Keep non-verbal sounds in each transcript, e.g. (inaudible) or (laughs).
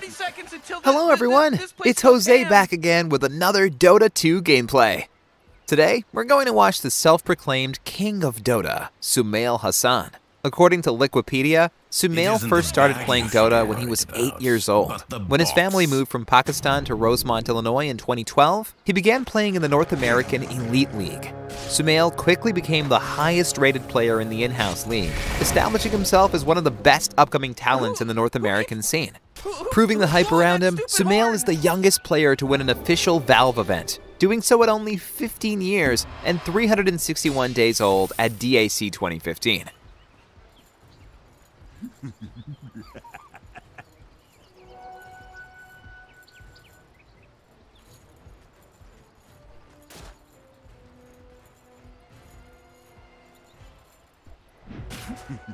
30 seconds until. Hello, everyone. this place It's Jose down. back again with another Dota 2 gameplay. Today, we're going to watch the self proclaimed king of Dota, Sumail Hassan. According to Liquipedia, Sumail first started playing Dota when he was 8 years old. When his family moved from Pakistan to Rosemont, Illinois in 2012, he began playing in the North American Elite League. Sumail quickly became the highest rated player in the in house league, establishing himself as one of the best upcoming talents in the North American scene. Proving the (laughs) hype around him, Sumail is the youngest player to win an official Valve event, doing so at only 15 years and 361 days old at DAC 2015. (laughs)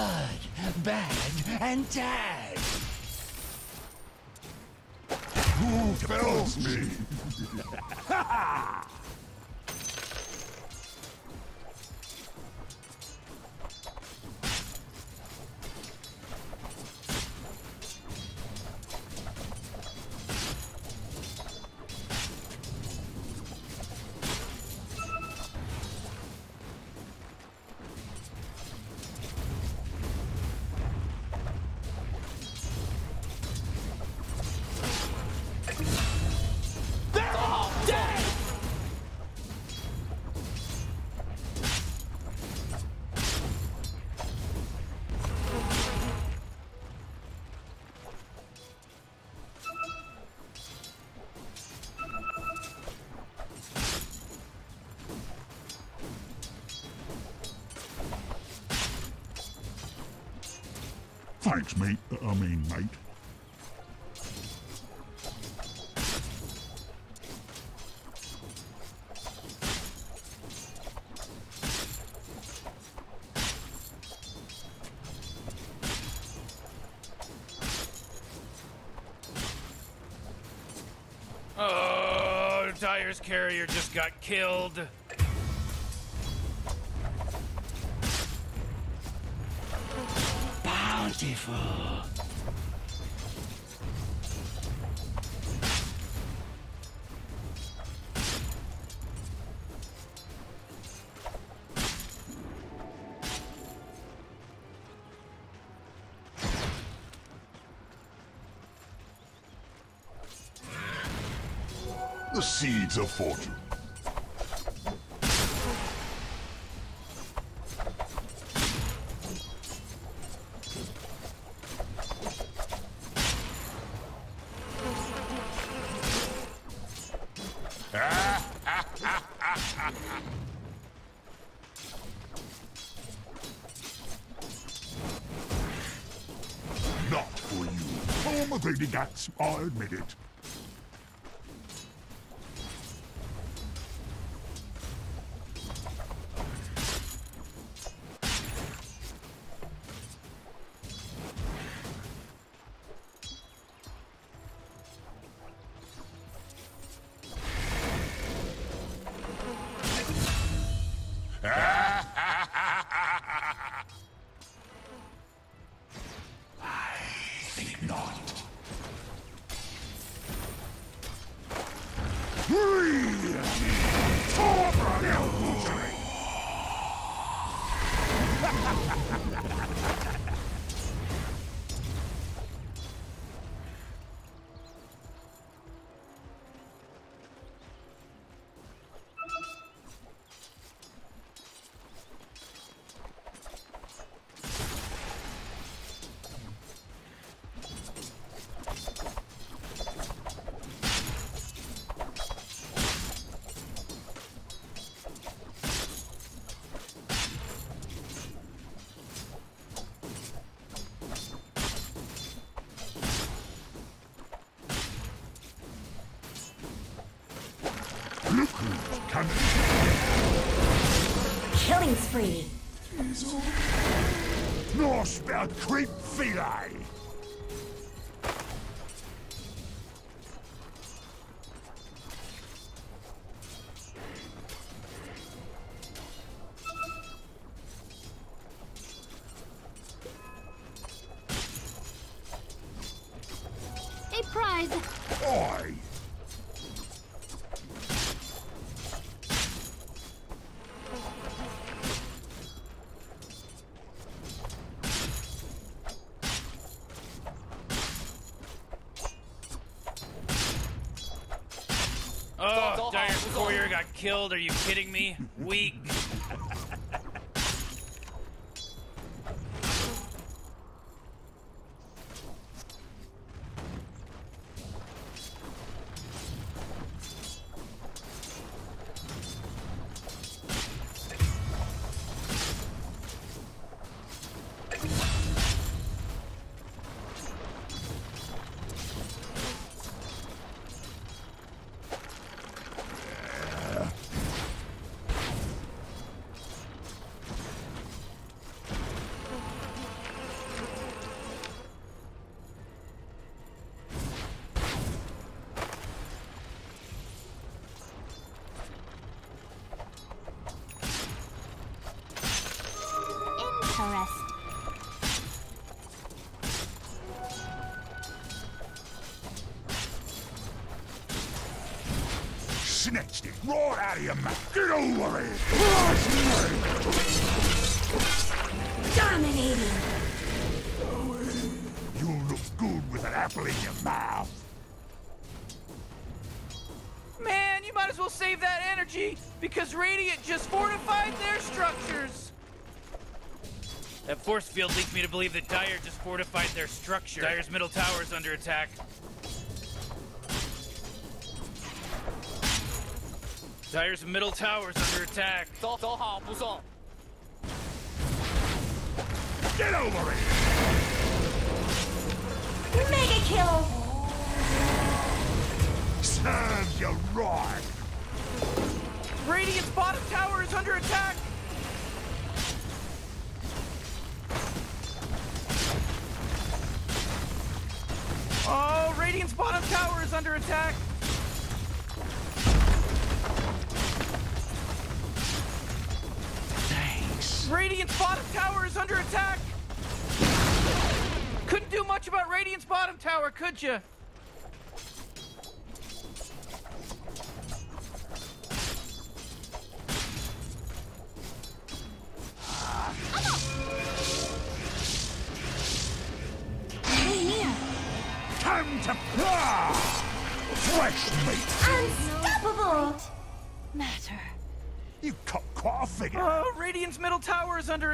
blood, bag, and tag. Thanks, mate. I mean, mate. Oh, Dire's carrier just got killed. The seeds of fortune. (laughs) Not for you. A greedy gats, I admit it. Killing spree. No spell, creep feline. Snatched it right out of your mouth. Get over it! Dominating. You look good with an apple in your mouth. Man, you might as well save that energy because Radiant just fortified their structures. That force field leads me to believe that Dire just fortified their structure. Dire's middle tower is under attack. Dire's middle tower's under attack. Get over it! Mega kill! Serve you right! Radiant's bottom tower is under attack! Oh, Radiant's bottom tower is under attack! Radiant's bottom tower is under attack. Couldn't do much about Radiant's bottom tower, could you?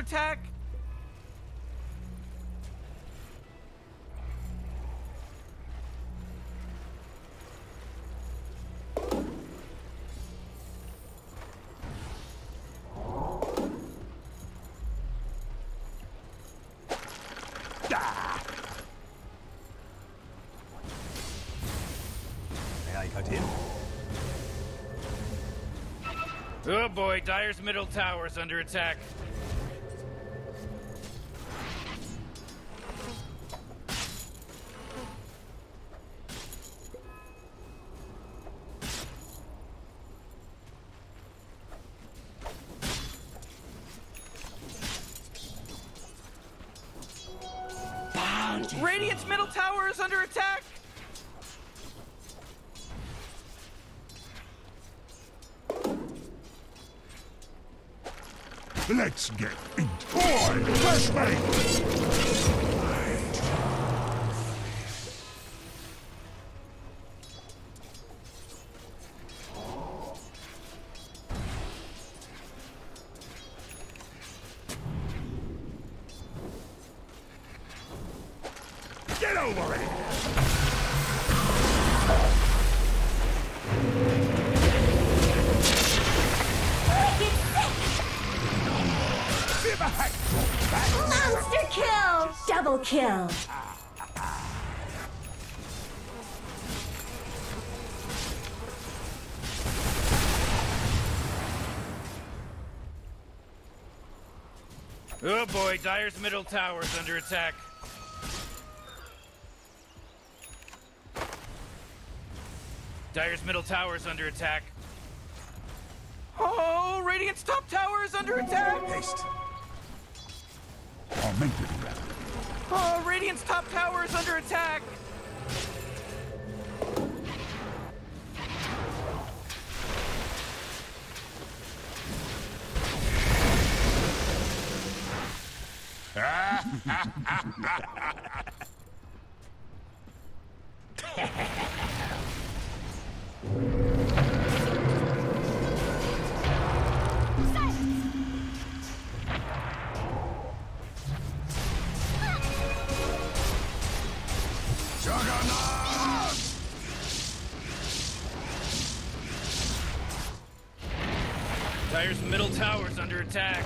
Attack. Ah! May I cut in? Oh boy, Dire's middle tower is under attack. Radiant's middle tower is under attack. Let's get into Boy, fresh Dire's middle tower is under attack. Dire's middle tower is under attack. Oh, Radiant's top tower is under attack. Haste. Augmented rather. Oh, Radiant's top tower is under attack. Dire's middle tower is under attack.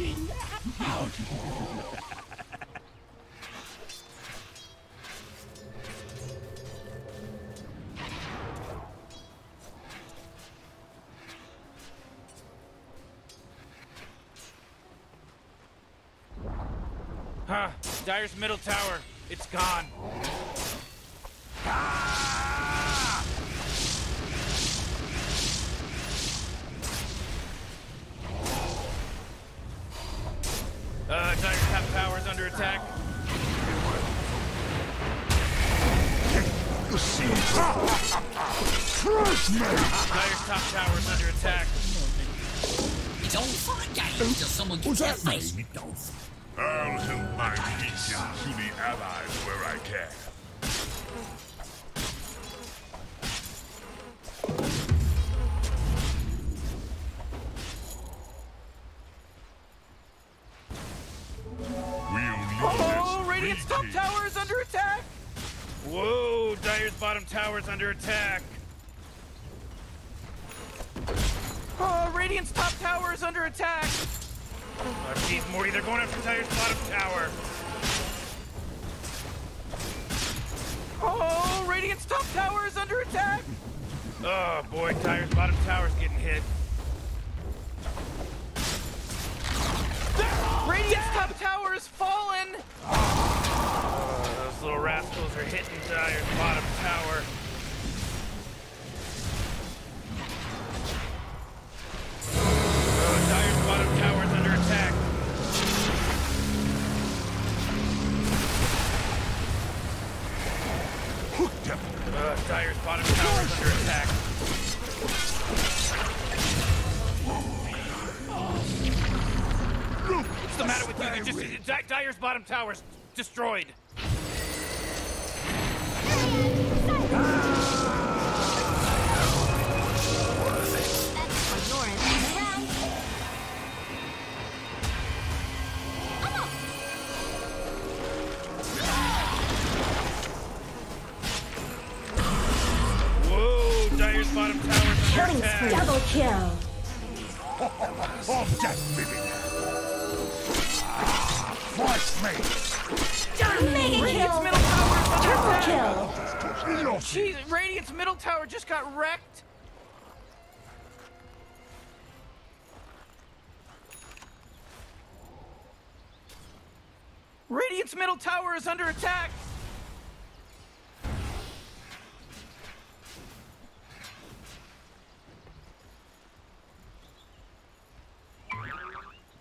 Cashing out. Huh. Dire's middle tower. It's gone. Dire's tower is under attack. It's all fun and games until someone gets their face ripped off. I'll help my legions to the allies where I can. Morty, they're going after Dire's bottom tower. Oh, Radiant's top tower is under attack. Oh boy, Dire's bottom tower's getting hit. Radiant's top tower is fallen. Oh, those little rascals are hitting Dire's bottom tower. Oh, Dire's bottom tower's Uh, Dire's bottom tower's under attack. What's the matter with you? Just, Dire's bottom tower's destroyed. Killing spree. Double kill. Of that living. Force me. Mega kill. middle tower Triple kill. Jeez, Radiant's middle tower just got wrecked. Radiant's middle tower is under attack.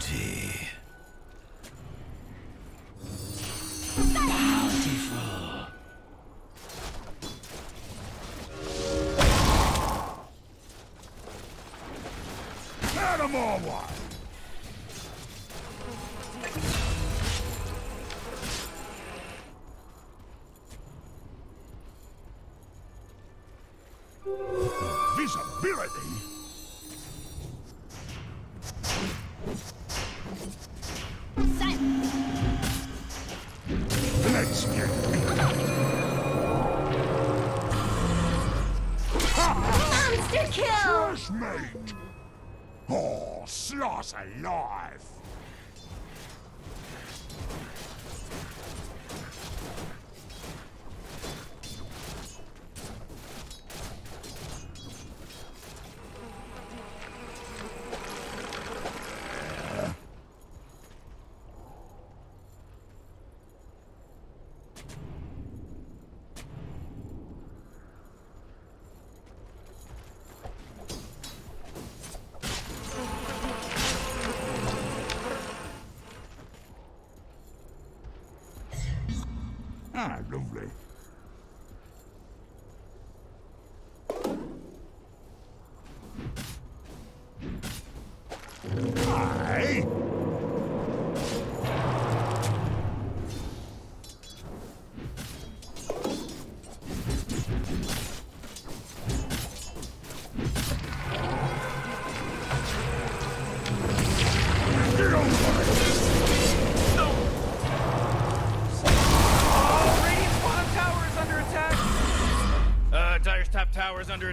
Bounty. Sloth Ah, lovely.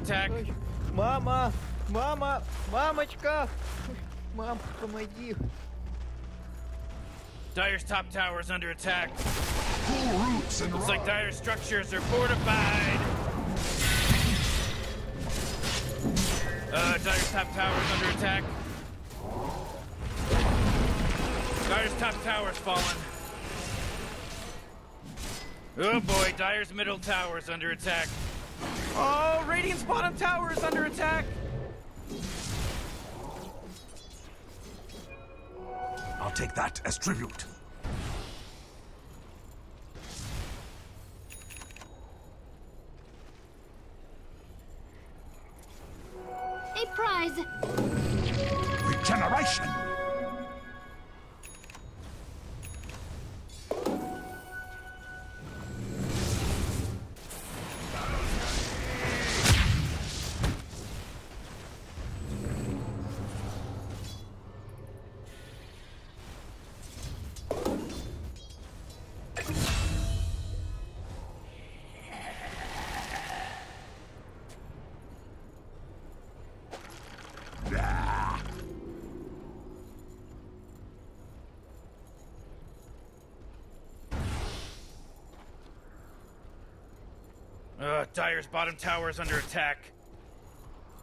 Mama, Мама, Mom, мамочка. Мам, you. Dire's top tower is under attack. Cool roots and Looks like Dire's structures are fortified. Uh, Dire's top tower is under attack. Dire's top tower is fallen. Oh boy, Dire's middle tower is under attack. Oh, Radiant's bottom tower is under attack. I'll take that as tribute. A prize! regeneration. Dire's bottom tower is under attack.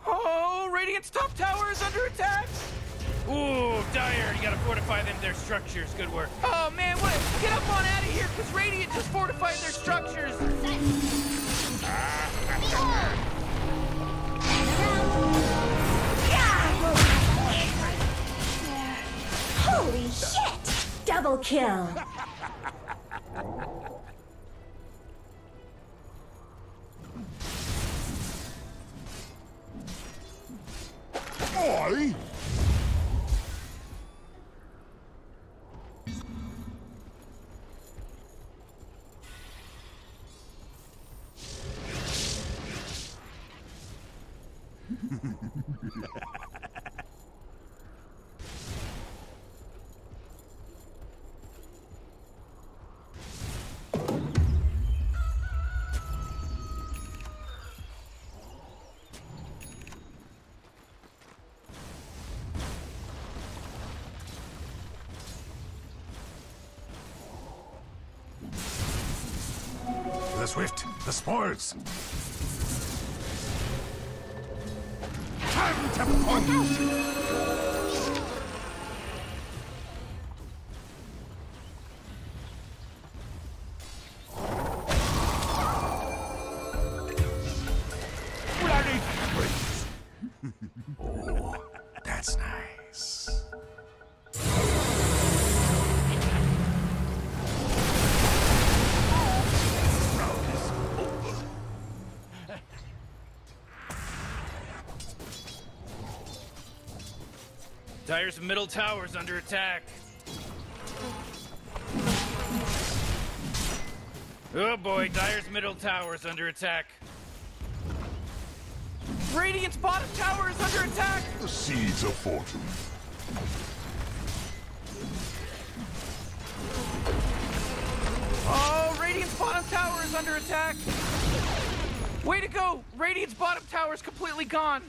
Oh, Radiant's top tower is under attack. Ooh, Dire, you gotta fortify them their structures. Good work. Oh man, what? Get up on out of here, cause Radiant just fortified their structures. Holy shit! Double kill! Oi! Swift, the spoils. Time to punch! Dire's middle tower's under attack. Oh boy, Dire's middle tower's under attack. Radiant's bottom tower is under attack. The seeds of fortune. Oh, Radiant's bottom tower is under attack. Way to go! Radiant's bottom tower is completely gone.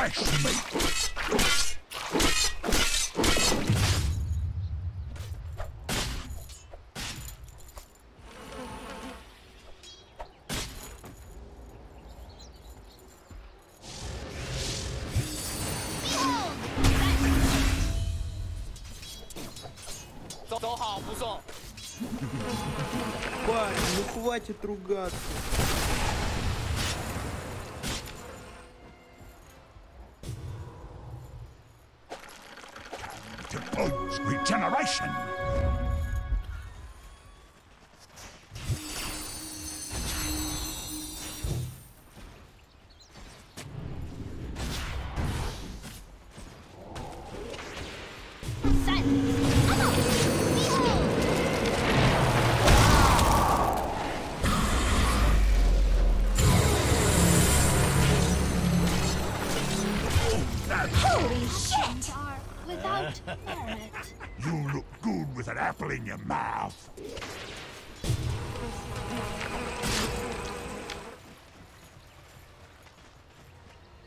Fresh meat. Парень, ну хватит ругаться. Regeneration.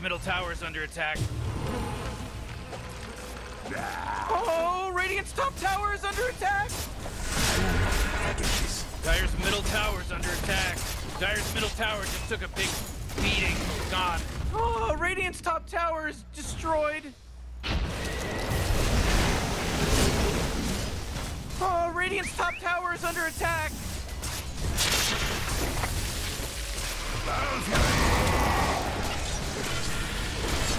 Dire's middle tower's under attack. Oh, Radiant's top tower is under attack. Dire's middle tower's under attack. Dire's middle tower just took a big beating. Gone. Oh, Radiant's top tower is destroyed. Oh, Radiant's top tower is under attack.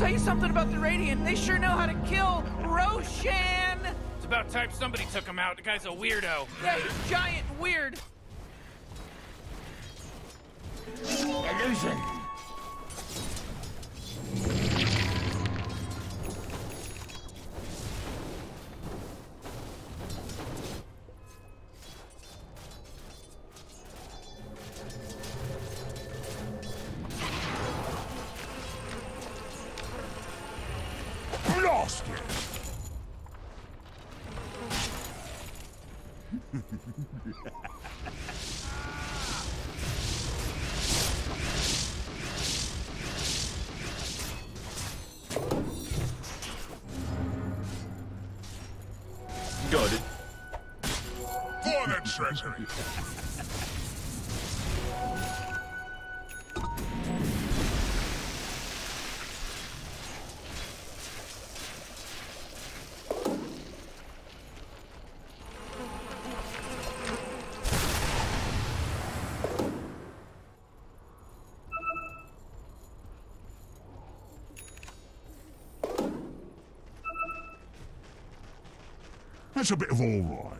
tell you something about the Radiant. They sure know how to kill Roshan. It's about time somebody took him out. The guy's a weirdo. Yeah, he's giant and weird. Illusion. That's a bit of all right.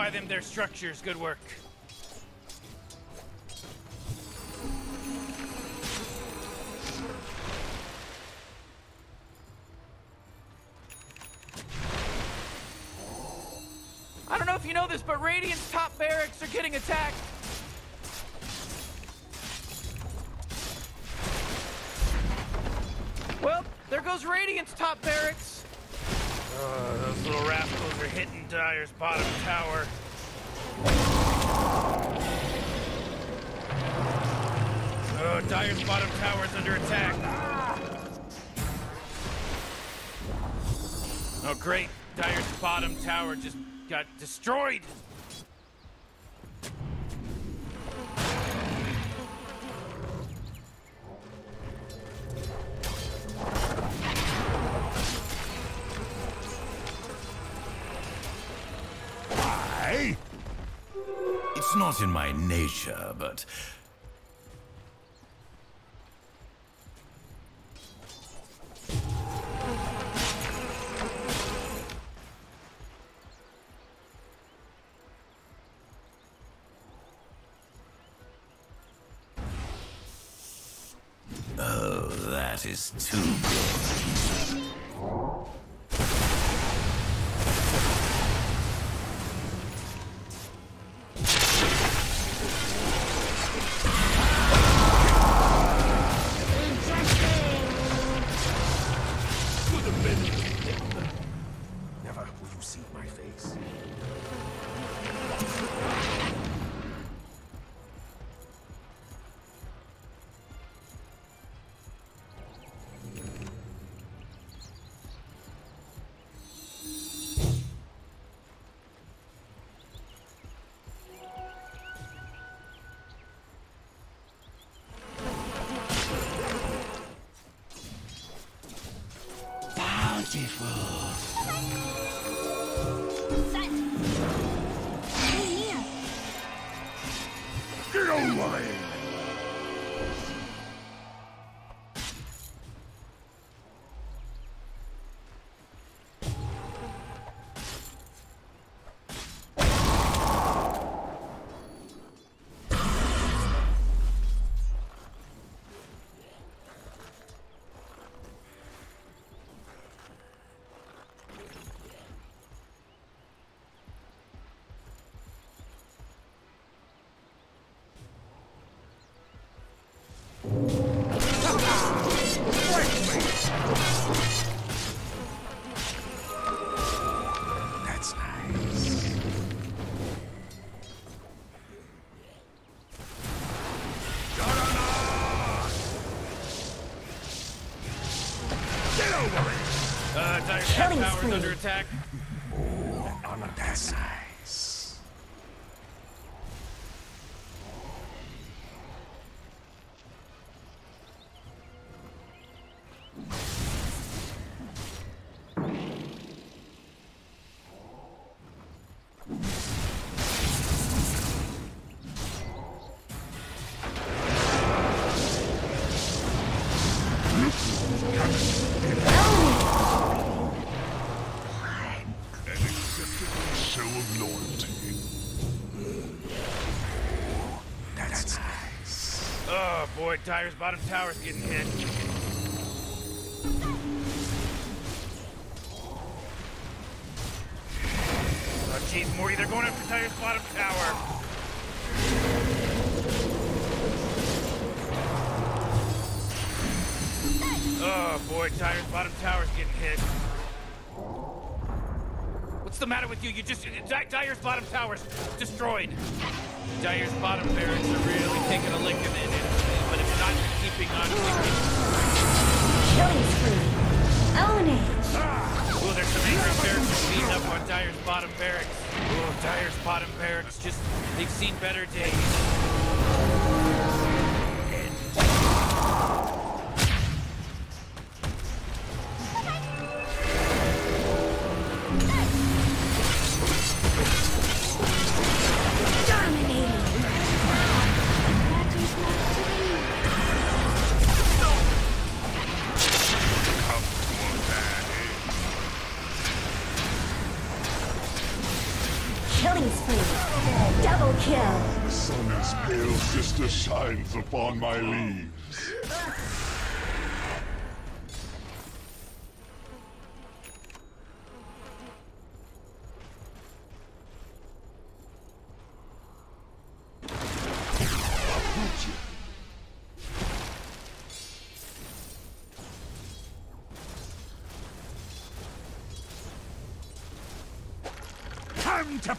Fortify them, their structures. Good work. I don't know if you know this, but Radiant's top barracks are getting attacked. Well, there goes Radiant's top barracks. Uh, those little rascals are hitting Dire's bottom tower. Oh, Dire's bottom tower is under attack. Oh, great. Dire's bottom tower just got destroyed. In my nature, but Oh, that is too good. You see my face. Set. That's nice. Get over it! Uh, Killing tower is spree. under attack. That's nice. Dire's bottom tower's getting hit. Oh jeez, Morty, they're going after Dire's bottom tower. Oh boy, Dire's bottom tower's getting hit. What's the matter with you? You just Dire's bottom tower's destroyed. Dire's bottom bottom barracks. Oh, Dire's bottom barracks just—they've seen better days. Shines upon my leaves. Time to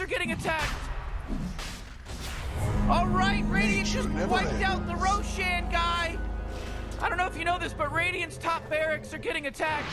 are getting attacked. All right, Radiant just wiped out the Roshan guy. I don't know if you know this, but Radiant's top barracks are getting attacked.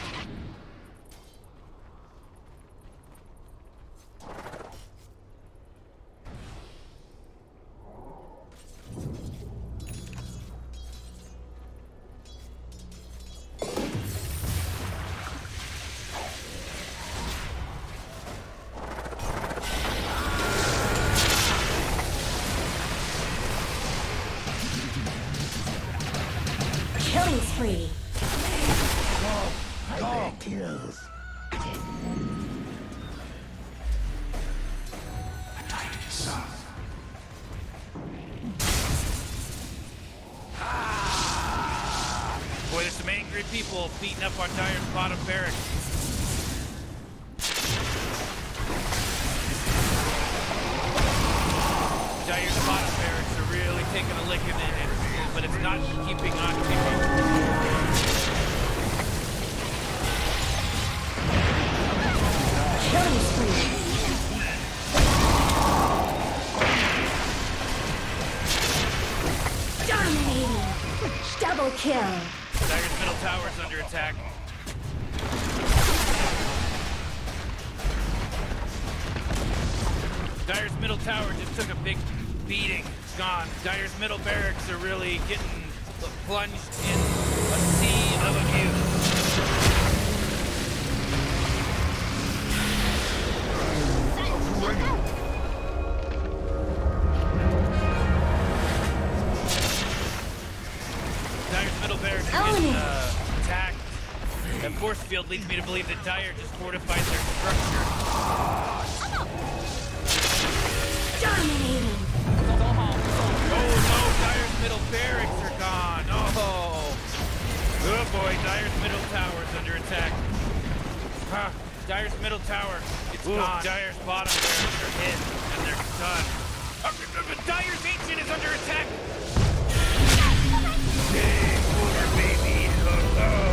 Beating up on Dire's bottom barracks. Are really getting plunged in a sea of abuse. Dire's getting uh, attacked. The force field leads me to believe that Dire just fortified their structure. Dire's middle tower, it's gone. Dire's bottom barracks are hit, and they're done. Uh, uh, Dire's ancient is under attack. Game over, baby. Oh,